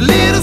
The little